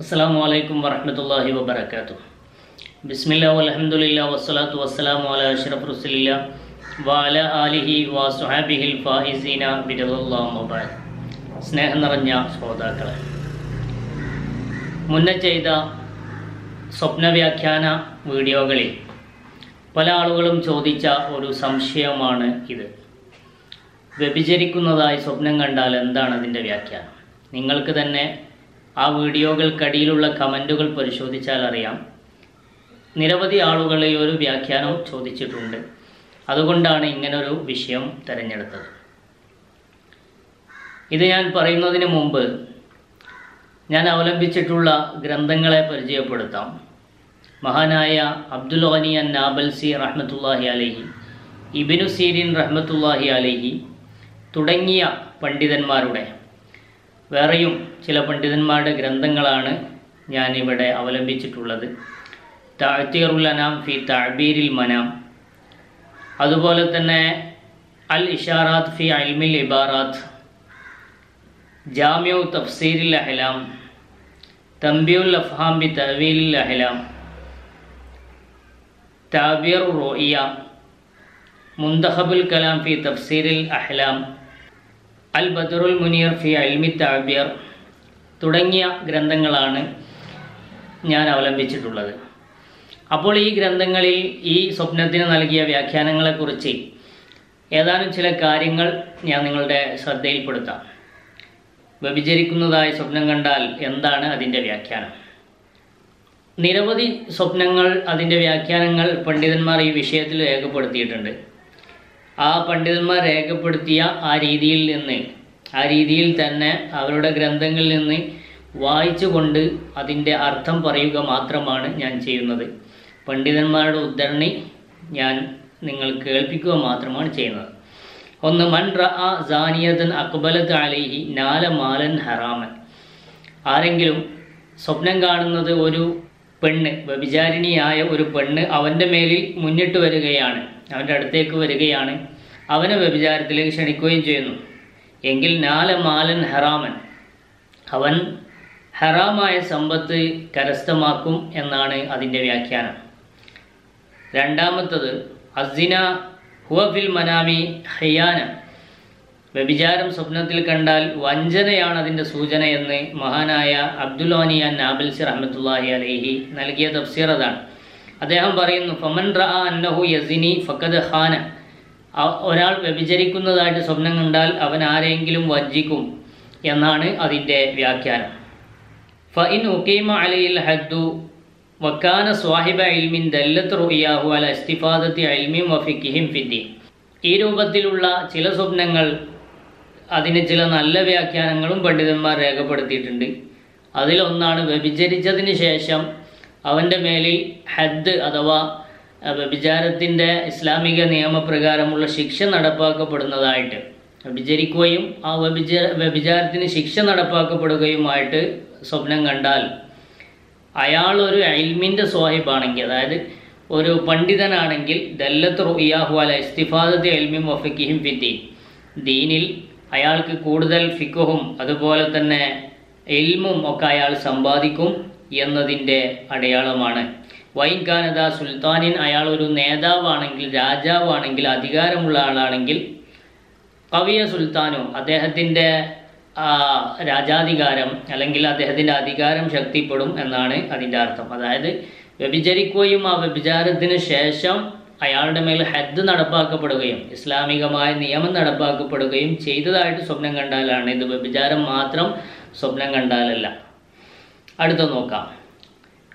അസ്സാം വലൈക്കും വറഹമത്തല്ലാഹി വബർക്കാത്തു ബിസ്മില്ല വലഹമുല്ല വസ്സലാത്തു വസ്സലാം വല അഷ്റഫ് റുസലില്ല വാല ആലിഹി വാ സുഹാബിഹിൽ ഫാഹിസീന ബിരദുല്ലാ മൊബൈൽ സ്നേഹം നിറഞ്ഞ ശ്രോതാക്കളെ മുന്നേ ചെയ്ത സ്വപ്നവ്യാഖ്യാന വീഡിയോകളിൽ പല ആളുകളും ചോദിച്ച ഒരു സംശയമാണ് ഇത്. വ്യഭിചരിക്കുന്നതായി സ്വപ്നം കണ്ടാൽ എന്താണ് അതിന്റെ വ്യാഖ്യാനം? നിങ്ങൾക്ക് തന്നെ ആ വീഡിയോകൾക്കടിയിലുള്ള കമന്റുകൾ പരിശോധിച്ചാൽ അറിയാം. നിരവധി ആളുകൾ ഈ ഒരു വ്യാഖ്യാനം ചോദിച്ചിട്ടുണ്ട്. അതുകൊണ്ടാണ് ഇങ്ങനൊരു വിഷയം തിരഞ്ഞെടുത്തത്. ഇത് ഞാൻ പറയുന്നതിന് മുമ്പ് ഞാൻ അവലംബിച്ചിട്ടുള്ള ഗ്രന്ഥങ്ങളെ പരിചയപ്പെടുത്താം. മഹാനായ അബ്ദുൽ ഖനി അൻ നാബൽസി റഹ്മത്തുല്ലാഹി അലഹി ഇബിനു സീരിൻ റഹ്മത്തുല്ലാഹി അലഹി തുടങ്ങിയ പണ്ഡിതന്മാരുടെ വേറെയും ചില പണ്ഡിതന്മാരുടെ ഗ്രന്ഥങ്ങളാണ് ഞാനിവിടെ അവലംബിച്ചിട്ടുള്ളത്. താഴ്ത്തിയറുൽ അനാം ഫി താബീരിൽ മനാം. അതുപോലെ തന്നെ അൽ ഇഷാറാത്ത് ഫി അൽമിൽ ഇബാറാത്ത് ജാമ്യു തഫ്സീരിൽ അഹ്ലാം. തമ്പിയുൽ അഫ്ഹാം ബി തവീലിൽ അഹ്ലാം. താബിയർ റോയിയ മുന്തഹബുൽ കലാം ഫി തഫ്സീരിൽ അഹ്ലാം. അൽ ബദറുൽ മുനീർ ഫി അൽമി താബിയർ തുടങ്ങിയ ഗ്രന്ഥങ്ങളാണ് ഞാൻ അവലംബിച്ചിട്ടുള്ളത്. അപ്പോൾ ഈ ഗ്രന്ഥങ്ങളിൽ ഈ സ്വപ്നത്തിന് നൽകിയ വ്യാഖ്യാനങ്ങളെക്കുറിച്ച് ഏതാനും ചില കാര്യങ്ങൾ ഞാൻ നിങ്ങളുടെ ശ്രദ്ധയിൽപ്പെടുത്താം. വ്യഭിചരിക്കുന്നതായി സ്വപ്നം കണ്ടാൽ എന്താണ് അതിന്റെ വ്യാഖ്യാനം? നിരവധി സ്വപ്നങ്ങൾ അതിന്റെ വ്യാഖ്യാനങ്ങൾ പണ്ഡിതന്മാർ ഈ വിഷയത്തിൽ രേഖപ്പെടുത്തിയിട്ടുണ്ട്. ആ പണ്ഡിതന്മാർ രേഖപ്പെടുത്തിയ ആ രീതിയിൽ നിന്ന് ആ രീതിയിൽ തന്നെ അവരുടെ ഗ്രന്ഥങ്ങളിൽ നിന്ന് വായിച്ചുകൊണ്ട് അതിന്റെ അർത്ഥം പറയുക മാത്രമാണ് ഞാൻ ചെയ്യുന്നത്. പണ്ഡിതന്മാരുടെ ഉദ്ധരണി ഞാൻ നിങ്ങൾ കേൾപ്പിക്കുക മാത്രമാണ് ചെയ്യുന്നത്. ഒന്ന് മൻ റഅ സാനിയതൻ അക്ബലത്ത് അലൈഹി നാല മാലൻ ഹറാമൻ. ആരെങ്കിലും സ്വപ്നം കാണുന്നത് ഒരു പെണ്ണ് വ്യഭിചാരിണിയായ ഒരു പെണ്ണ് അവന്റെ മേലിൽ മുന്നിട്ട് വരികയാണ് അവന്റെ അടുത്തേക്ക് വരികയാണ് അവനെ വ്യഭിചാരത്തിലേക്ക് ക്ഷണിക്കുകയും ചെയ്യുന്നു. എങ്കിൽ നാല മാലൻ ഹറാമൻ. അവൻ ഹറാമായ സമ്പത്ത് കരസ്ഥമാക്കും എന്നാണ് അതിന്റെ വ്യാഖ്യാനം. രണ്ടാമത്തത് അസിന ഹുവഫിൽ മനാമി ഹയ്യാന വ്യഭിചാരം സ്വപ്നത്തിൽ കണ്ടാൽ വഞ്ചനയാണ് അതിന്റെ സൂചന എന്ന് മഹാനായ അബ്ദുലോനിയ നാബിൽസി റഹ്മത്തുല്ലാഹി അലൈഹി നൽകിയ തഫ്സീർ അതാണ്. അദ്ദേഹം പറയുന്നു ഫമൻ റഹ അന്നഹു യസിനി ഫക്കദ് ഖാന. ഒരാൾ വ്യഭിചരിക്കുന്നതായിട്ട് സ്വപ്നം കണ്ടാൽ അവൻ ആരെങ്കിലും വഞ്ചിക്കും എന്നാണ് അതിന്റെ വ്യാഖ്യാനം. ഫഇൻ ഉക്കീമ അലയിൽ ഹദ്ദു വക്കാന സ്വാഹിബ അൽമിൻ ദല്ലത്ത് റുയാഹു അല ഇസ്തിഫാദത്തി അൽമിം വഫിക്കിഹിം ഫിദ്ദീൻ. ഈ രൂപത്തിലുള്ള ചില സ്വപ്നങ്ങൾ അതിന് ചില നല്ല വ്യാഖ്യാനങ്ങളും പണ്ഡിതന്മാർ രേഖപ്പെടുത്തിയിട്ടുണ്ട്. അതിലൊന്നാണ് വ്യഭിചരിച്ചതിന് ശേഷം അവന്റെ മേലിൽ ഹദ് അഥവാ വ്യഭിചാരത്തിന്റെ ഇസ്ലാമിക നിയമപ്രകാരമുള്ള ശിക്ഷ നടപ്പാക്കപ്പെടുന്നതായിട്ട് വ്യഭിചരിക്കുകയും ആ വ്യഭിചാര വ്യഭിചാരത്തിന് ശിക്ഷ നടപ്പാക്കപ്പെടുകയുമായിട്ട് സ്വപ്നം കണ്ടാൽ അയാൾ ഒരു അയിൽമിന്റെ സ്വാഹിബാണെങ്കിൽ അതായത് ഒരു പണ്ഡിതനാണെങ്കിൽ ദല്ലത്ത് റുയാഹു അല ഇസ്തിഫാദത്തെ എൽമിം വഫിക്കിഹിം ഫിദ്ദീൻ ദീനിൽ അയാൾക്ക് കൂടുതൽ ഫിക്കുഹും അതുപോലെ തന്നെ എൽമും ഒക്കെ അയാൾ സമ്പാദിക്കും എന്നതിന്റെ അടയാളമാണ്. വൈൻകാനത സുൽത്താനിൻ അയാൾ ഒരു നേതാവാണെങ്കിൽ രാജാവാണെങ്കിൽ അധികാരമുള്ള ആളാണെങ്കിൽ കവിയ സുൽത്താനോ അദ്ദേഹത്തിന്റെ രാജാധികാരം അല്ലെങ്കിൽ അദ്ദേഹത്തിന്റെ അധികാരം ശക്തിപ്പെടും എന്നാണ് അതിന്റെ അർത്ഥം. അതായത് വ്യഭിചരിക്കുകയും ആ വ്യഭിചാരത്തിന് ശേഷം അയാളുടെ മേൽ ഹദ് നടപ്പാക്കപ്പെടുകയും ഇസ്ലാമികമായ നിയമം നടപ്പാക്കപ്പെടുകയും ചെയ്തതായിട്ട് സ്വപ്നം കണ്ടാലാണ് ഇത്. വ്യഭിചാരം മാത്രം സ്വപ്നം കണ്ടാലല്ല. അടുത്ത നോക്കാം.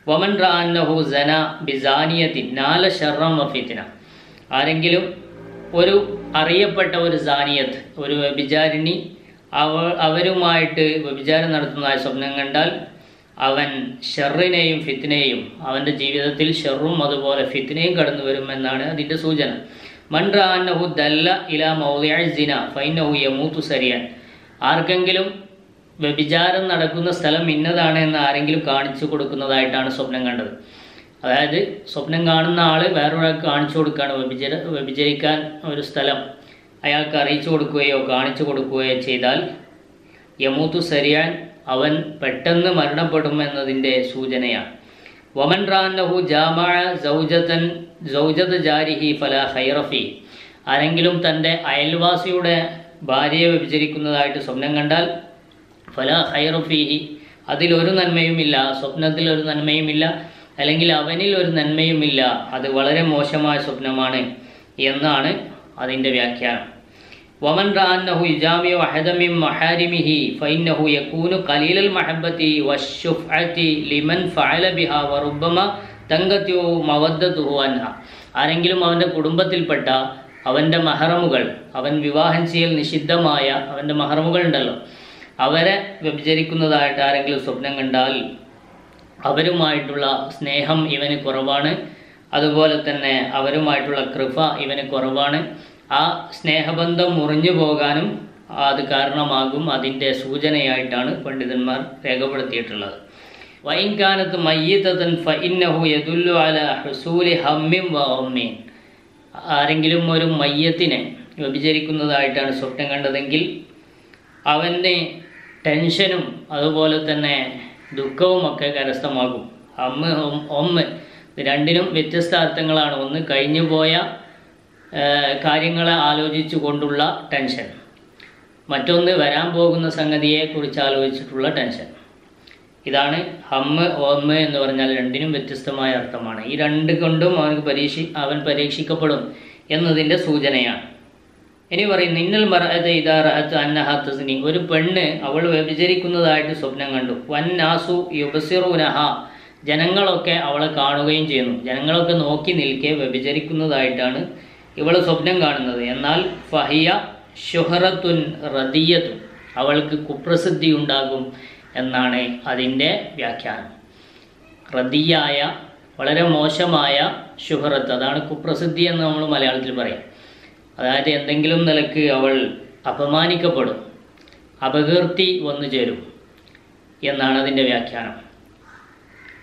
വമൻ റാന്നഹു സന നാല ആരെങ്കിലും ഒരു അറിയപ്പെട്ട ഒരു സാനിയത്ത് ഒരു വ്യഭിചാരിണി അവ അവരുമായിട്ട് വ്യഭിചാരം നടത്തുന്നതായ സ്വപ്നം കണ്ടാൽ അവൻ ഷെറിനെയും ഫിത്തിനെയും അവന്റെ ജീവിതത്തിൽ ഷെറും അതുപോലെ ഫിത്തിനെയും കടന്നു വരുമെന്നാണ് അതിന്റെ സൂചന. മൻ റാന്നഹു ദല്ല ഇല മൗദിന ഫൈനഹു യമൂത്തു സരിയാൻ. ആർക്കെങ്കിലും വ്യഭിചാരം നടക്കുന്ന സ്ഥലം ഇന്നതാണ് എന്ന് ആരെങ്കിലും കാണിച്ചു കൊടുക്കുന്നതായിട്ടാണ് സ്വപ്നം കണ്ടത്. അതായത് സ്വപ്നം കാണുന്ന ആൾ വേറൊരാൾക്ക് കാണിച്ചു കൊടുക്കുകയാണ് വ്യഭിചര വ്യഭിചരിക്കാൻ ഒരു സ്ഥലം അയാൾക്ക് അറിയിച്ചു കൊടുക്കുകയോ കാണിച്ചു കൊടുക്കുകയോ ചെയ്താൽ യമൂത്തു സരിയാൻ അവൻ പെട്ടെന്ന് മരണപ്പെടും എന്നതിന്റെ സൂചനയാണ്. വമൻ റാന്നഹു ജാമഅ സൗജതൻ സൗജത ജാരിഹി ഫല ഹൈറഫി ആരെങ്കിലും തന്റെ അയൽവാസിയുടെ ഭാര്യയെ വ്യഭിചരിക്കുന്നതായിട്ട് സ്വപ്നം കണ്ടാൽ ഫല ഹൈറുഫിഹി അതിലൊരു നന്മയുമില്ല സ്വപ്നത്തിൽ ഒരു നന്മയുമില്ല അല്ലെങ്കിൽ അവനിൽ ഒരു നന്മയുമില്ല. അത് വളരെ മോശമായ സ്വപ്നമാണ് എന്നാണ് അതിന്റെ വ്യാഖ്യാനം. വമൻ റാന്നഹു ഇജാമിയോ അഹദമിം മഹാരിമിഹി ഫൈനഹു യക്കൂനു കലീലൽ മഹബത്തി വഷുഫഅത്തി ലിമൻ ഫലബിഹ വറുബമ തങ്കത്യോ മവദ്ദതുഹു അൻഹ. ആരെങ്കിലും അവന്റെ കുടുംബത്തിൽപ്പെട്ട അവന്റെ മഹറമുകൾ അവൻ വിവാഹം ചെയ്യൽ നിഷിദ്ധമായ അവന്റെ മഹറമുകൾ ഉണ്ടല്ലോ അവരെ വ്യഭിചരിക്കുന്നതായിട്ട് ആരെങ്കിലും സ്വപ്നം കണ്ടാൽ അവരുമായിട്ടുള്ള സ്നേഹം ഇവന് കുറവാണ്. അതുപോലെ തന്നെ അവരുമായിട്ടുള്ള കൃപ ഇവന് കുറവാണ്. ആ സ്നേഹബന്ധം മുറിഞ്ഞു പോകാനും അത് കാരണമാകും അതിന്റെ സൂചനയായിട്ടാണ് പണ്ഡിതന്മാർ രേഖപ്പെടുത്തിയിട്ടുള്ളത്. വൈകാലത്ത് മയ്യത്തൻ ഫഇന്നഹു യദുല്ലു അല ഹസൂലി ഹമ്മിം വ ഹമ്മീൻ ആരെങ്കിലും ഒരു മയ്യത്തിനെ വ്യഭിചരിക്കുന്നതായിട്ടാണ് സ്വപ്നം കണ്ടതെങ്കിൽ അവന് ടെൻഷനും അതുപോലെ തന്നെ ദുഃഖവുമൊക്കെ കരസ്ഥമാകും. അമ്മ ഒമ്മ രണ്ടിനും വ്യത്യസ്ത അർത്ഥങ്ങളാണ്. ഒന്ന് കഴിഞ്ഞു പോയ കാര്യങ്ങളെ ആലോചിച്ചു കൊണ്ടുള്ള ടെൻഷൻ. മറ്റൊന്ന് വരാൻ പോകുന്ന സംഗതിയെക്കുറിച്ച് ആലോചിച്ചിട്ടുള്ള ടെൻഷൻ. ഇതാണ് ഹമ്മ് ഓമ്മ് എന്ന് പറഞ്ഞാൽ രണ്ടിനും വ്യത്യസ്തമായ അർത്ഥമാണ്. ഈ രണ്ട് കൊണ്ടും അവന് പരീക്ഷി അവൻ പരീക്ഷിക്കപ്പെടും എന്നതിന്റെ സൂചനയാണ്. ഇനി പറയും നിന്നൽ മറഅത്ത് ഇതാറഅത്ത് അന്നഹത്തസ്നി ഒരു പെണ്ണ് അവൾ വ്യഭിചരിക്കുന്നതായിട്ട് സ്വപ്നം കണ്ടു. വൻ നാസു യുബസിറുനഹ. ജനങ്ങളൊക്കെ അവളെ കാണുകയും ചെയ്യുന്നു. ജനങ്ങളൊക്കെ നോക്കി നിൽക്കെ വ്യഭിചരിക്കുന്നതായിട്ടാണ് ഇവൾ സ്വപ്നം കാണുന്നത്. എന്നാൽ ഫഹിയ ഷുഹറത്തുൻ റദിയത്തുൻ അവൾക്ക് കുപ്രസിദ്ധി ഉണ്ടാകും എന്നാണ് അതിന്റെ വ്യാഖ്യാനം. റദിയായ വളരെ മോശമായ ഷുഹറത്ത് അതാണ് കുപ്രസിദ്ധി എന്ന് നമ്മൾ മലയാളത്തിൽ പറയും. അതായത് എന്തെങ്കിലും നിലയ്ക്ക് അവൾ അപമാനിക്കപ്പെടും അപകീർത്തി വന്നു ചേരും എന്നാണ് അതിന്റെ വ്യാഖ്യാനം.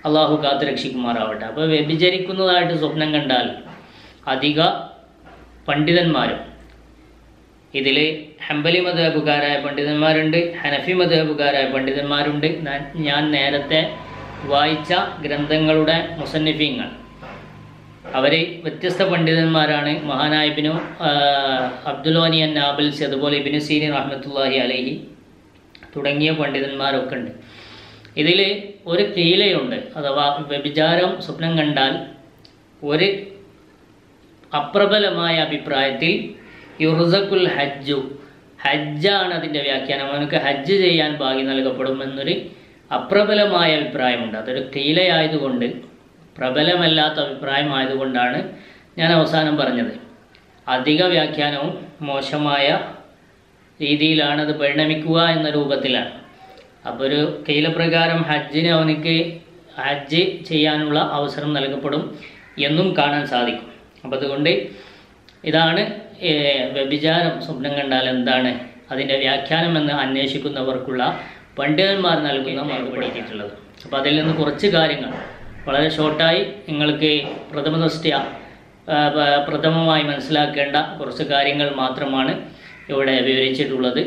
അള്ളാഹു കാത്ത് രക്ഷിക്കുമാറാവട്ടെ. അപ്പോൾ വ്യഭിചരിക്കുന്നതായിട്ട് സ്വപ്നം കണ്ടാൽ അധിക പണ്ഡിതന്മാരും ഇതിൽ ഹംബലി മതബുകാരായ പണ്ഡിതന്മാരുണ്ട് ഹനഫി മതബുകാരായ പണ്ഡിതന്മാരുണ്ട്. ഞാൻ- നേരത്തെ വായിച്ച ഗ്രന്ഥങ്ങളുടെ മുസന്നിഫീങ്ങൾ. അവർ വ്യത്യസ്ത പണ്ഡിതന്മാരാണ്. മഹാനായ ഇബിനു അബ്ദുലോനിയൻ നാബിൽസ് അതുപോലെ ഇബിനു സീനി റഹ്മത്തുല്ലാഹി അലഹി തുടങ്ങിയ പണ്ഡിതന്മാരൊക്കെ ഉണ്ട്. ഇതിൽ ഒരു കീലയുണ്ട് അഥവാ വ്യഭിചാരം സ്വപ്നം കണ്ടാൽ ഒരു അപ്രബലമായ അഭിപ്രായത്തിൽ യുർസക്കുൽ ഹജ്ജു ഹജ്ജാണ് അതിന്റെ വ്യാഖ്യാനം. അവനക്ക് ഹജ്ജ് ചെയ്യാൻ ഭാഗ്യം നൽകപ്പെടും എന്നൊരു അപ്രബലമായ അഭിപ്രായമുണ്ട്. അതൊരു കീലയായതുകൊണ്ട് പ്രബലമല്ലാത്ത അഭിപ്രായമായതുകൊണ്ടാണ് ഞാൻ അവസാനം പറഞ്ഞത്. അധിക വ്യാഖ്യാനവും മോശമായ രീതിയിലാണത് പരിണമിക്കുക എന്ന രൂപത്തിലാണ്. അപ്പോൾ ഒരു കീലപ്രകാരം ഹജ്ജിന് അവനിക്ക് ഹജ്ജ് ചെയ്യാനുള്ള അവസരം നൽകപ്പെടും എന്നും കാണാൻ സാധിക്കും. അപ്പം അതുകൊണ്ട് ഇതാണ് വ്യഭിചാരം സ്വപ്നം കണ്ടാൽ എന്താണ് അതിന്റെ വ്യാഖ്യാനം എന്ന് അന്വേഷിക്കുന്നവർക്കുള്ള പണ്ഡിതന്മാർ നൽകുന്ന മറുപടിയിട്ടുള്ളത് അപ്പോൾ അതിൽ നിന്ന് കുറച്ച് കാര്യങ്ങൾ വളരെ ഷോർട്ടായി നിങ്ങൾക്ക് പ്രഥമ ദൃഷ്ട്യ പ്രഥമമായി മനസ്സിലാക്കേണ്ട കുറച്ച് കാര്യങ്ങൾ മാത്രമാണ് ഇവിടെ വിവരിച്ചിട്ടുള്ളത്.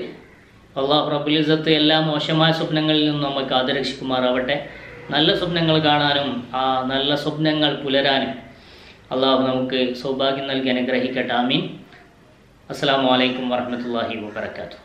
അള്ളാഹു റബുലിസത്ത് എല്ലാ മോശമായ സ്വപ്നങ്ങളിൽ നിന്നും നമുക്ക് ആദരക്ഷിക്കുമാറാവട്ടെ. നല്ല സ്വപ്നങ്ങൾ കാണാനും ആ നല്ല സ്വപ്നങ്ങൾ പുലരാനും അള്ളാഹു നമുക്ക് സൗഭാഗ്യം നൽകി അനുഗ്രഹിക്കട്ടെ. ആമീൻ. അസ്സാം വലൈക്കും വാഹമത്തല്ലാഹി വാബർക്കാത്തു